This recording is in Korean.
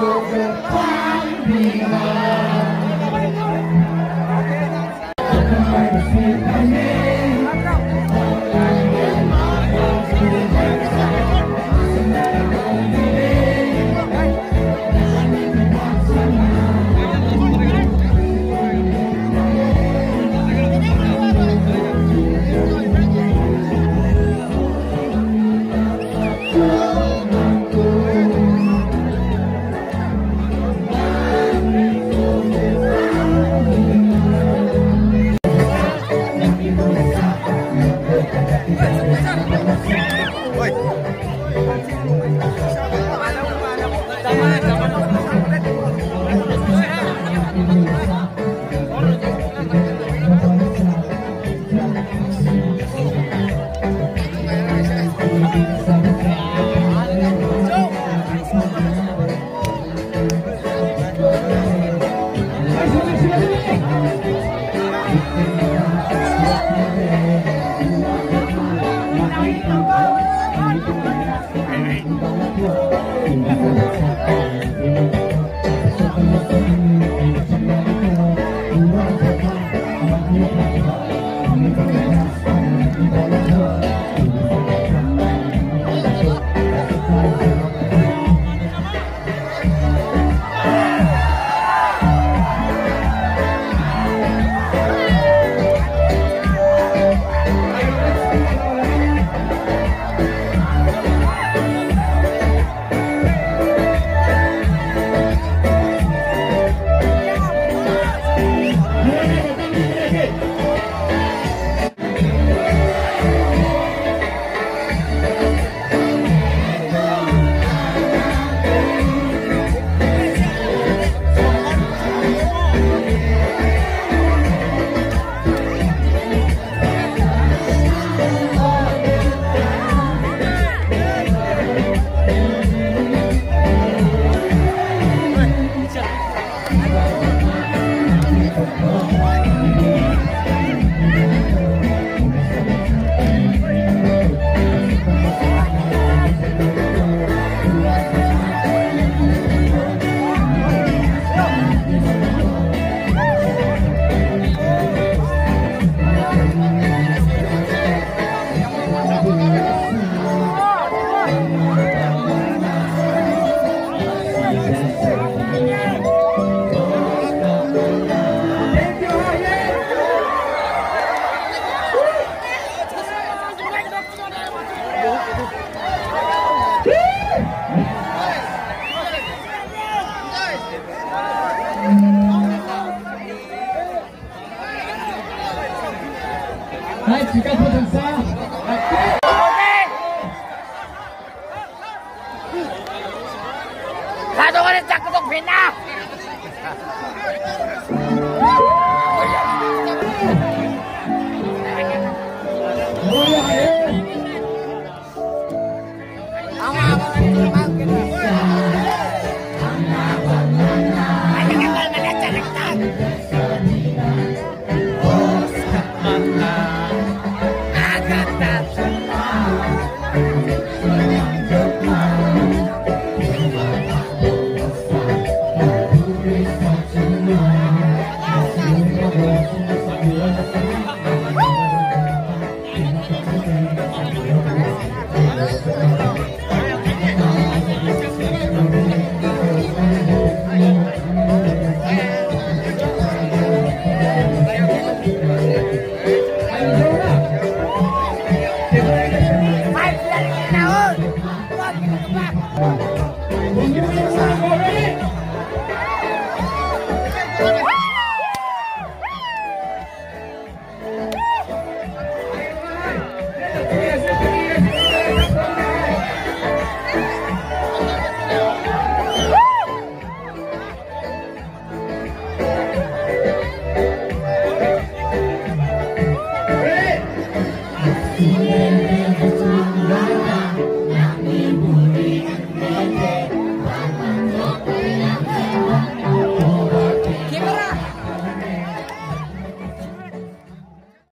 Oh, Good. Hai, jika selesai, 가동원의 짝구동 빛나! Gracias.